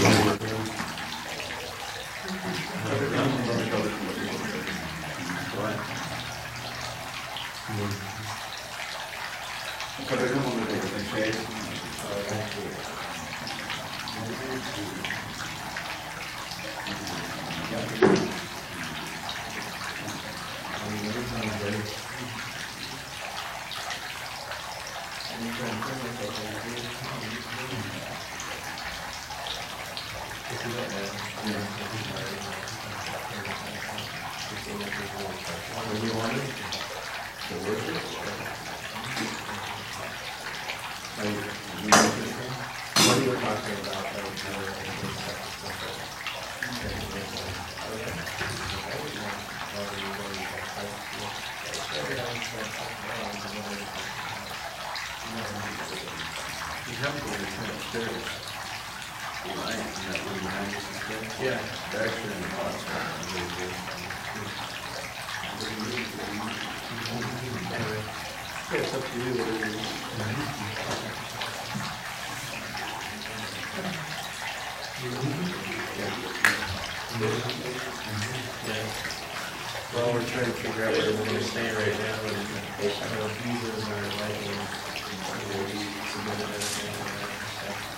Thank you. that? Yeah. Actually, yeah, it's up to you, whatever you Well, we're trying to figure out where we're gonna stay right now, know, are like, and, and.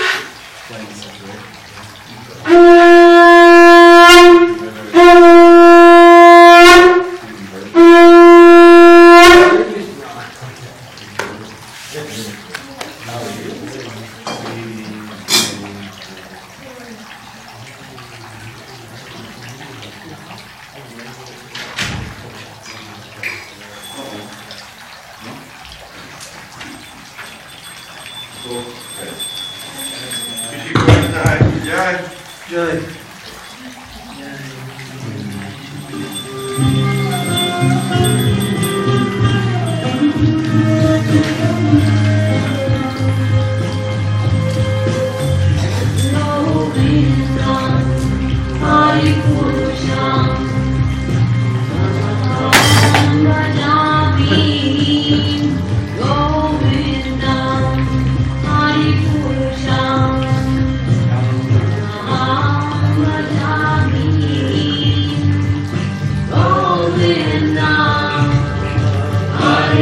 playing such a way.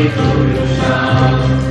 glory to the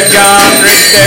Divya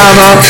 Rama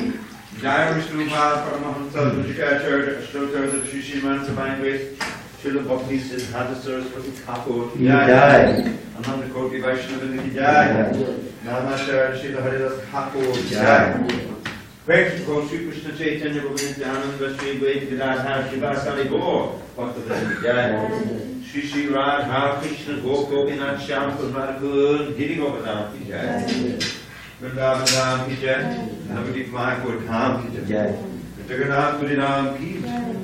Jai Vishnu Pad Paramahamsa Pratika Church. Let's go to the Shishi Man of Divine Grace. Srila Bhakti Siddhanta Saraswati Thakur ki Jai. Ananta Koti Vaishnava ki Jai. Namacharya Srila Haridas Thakur ki Jai. Praise to Shri Krishna Chaitanya Bhagavan Shri Advaita Gadadhar Shivasari Gaur Bhakta Jai Shri Shri Radha Krishna Gopinath Shyam Kurmarakun Giri Govardhan Jai Vrindavan धाम की जय नवनीत माँ को धाम की जय जगन्नाथ पुरी धाम की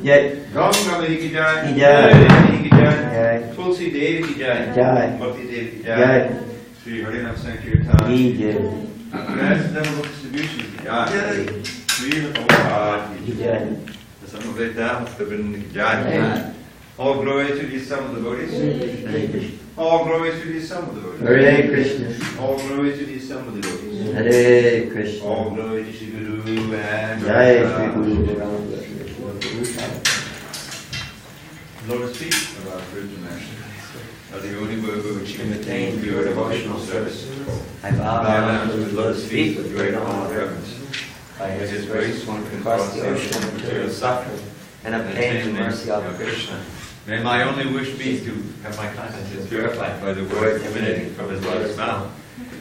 जय राम कमरी की जय जय की जय तुलसी देव की जय जय भक्ति देव की जय श्री हरिनाथ संकीर्तन की जय President of Distribution की जय श्री भगवान की जय The Son of the Dam of the Vrindavan की जय All glory to the Son of the Bodhisattva. All glory to the Son the Lord. Hare Krishna. All glory to the Son the Lord. Hare Krishna. All glory to Shri Guru and Jai Shri Guru. Lord, speak about spiritual master. Are the only Guru which can attain pure devotional service. I bow down to the Lord's feet with great honor and reverence. By His grace, one can cross the ocean of material suffering and obtain the mercy of Krishna. May my only wish be to have my conscience purified by the words emanating from His lotus mouth.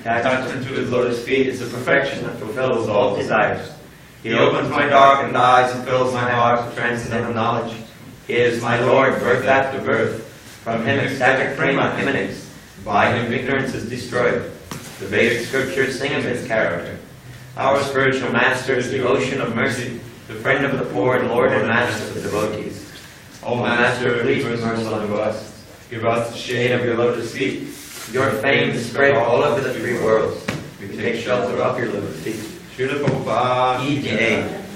Attached unto his lotus feet is the perfection that fulfills all desires. He opens my darkened eyes and fills my heart with transcendental knowledge. He is my Lord, birth after birth. From him ecstatic prema emanates. By him ignorance is destroyed. The Vedic scriptures sing of his character. Our spiritual master is the ocean of mercy, the friend of the poor and Lord and master of the devotees. O Master, please be merciful unto us. Give us the shade of your lotus feet. Your fame is spread all over the three worlds. We take shelter of your lotus feet. EJ.